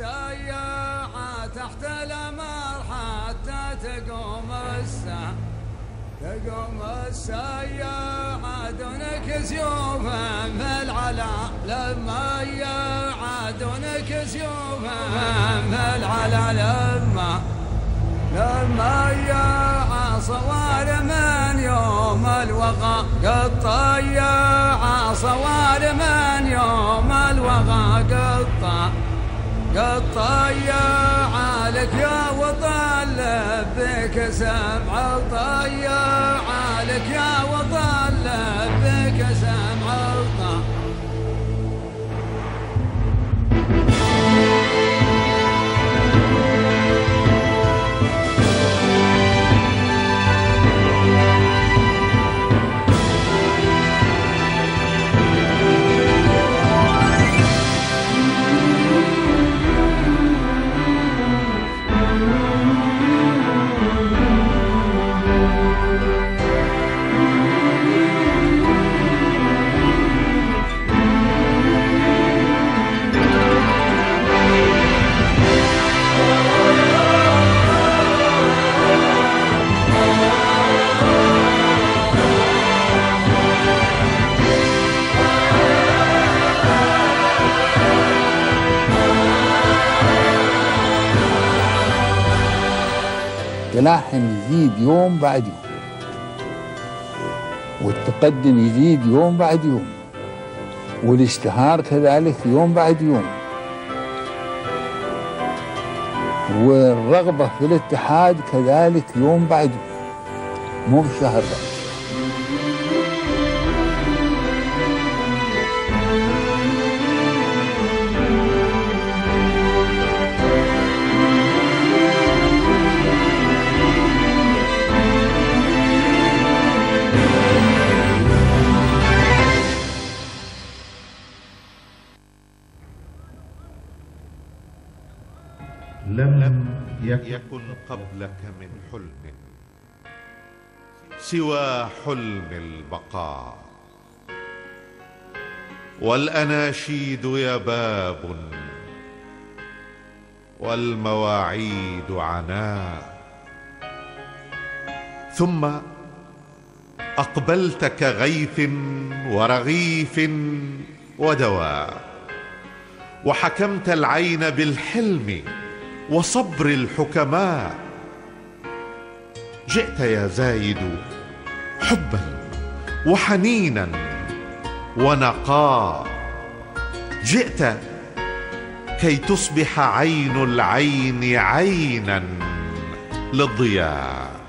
السياعة تحت الأمر حتى تقوم الساعة. تقوم السياعة دونك سيوفا في العلا لما يا دونك سيوفا في العلا لما لما يا صوار من يوم الوغى قد طيع صوار من يوم الوغى قد طيع لك يا وطن لبك سمع طيع لك يا وطن لبك سمع التلاحم يزيد يوم بعد يوم. والتقدم يزيد يوم بعد يوم. والاشتهار كذلك يوم بعد يوم. والرغبة في الاتحاد كذلك يوم بعد يوم. مو بشهر بس. لم يكن قبلك من حلم. سوى حلم البقاء. والأناشيد يباب والمواعيد عناء ثم أقبلت كغيث ورغيف ودواء وحكمت العين بالحلم. وصبر الحكماء. جئت يا زايد حبا وحنينا ونقاء جئت كي تصبح عين العين عينا للضياء.